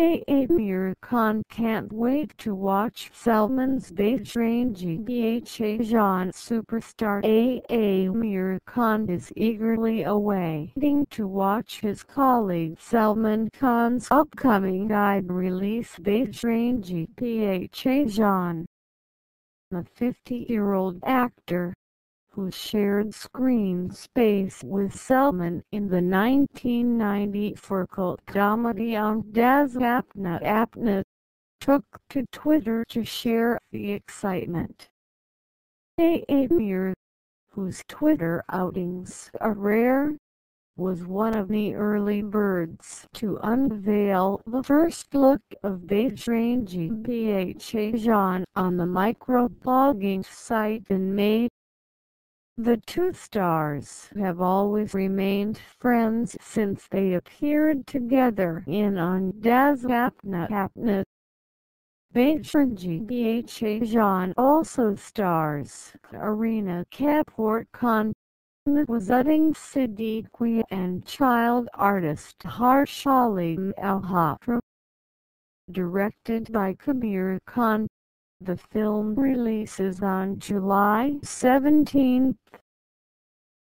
Aamir Khan can't wait to watch Salman's Bajrangi Bhaijaan superstar. Aamir Khan is eagerly awaiting to watch his colleague Salman Khan's upcoming Eid release Bhaijaan. The 50-year-old actor who shared screen space with Salman in the 1994 cult comedy Andaz Apna Apna, took to Twitter to share the excitement. Aamir, whose Twitter outings are rare, was one of the early birds to unveil the first look of Bajrangi Bhaijaan on the microblogging site in May the two stars have always remained friends since they appeared together in Andaz Apna Apna. Bajrangi Bhaijaan also stars Kareena Kapoor Khan, Nawazuddin Siddiqui and child artist Harshaali Malhotra. Directed by Kabir Khan. The film releases on July 17,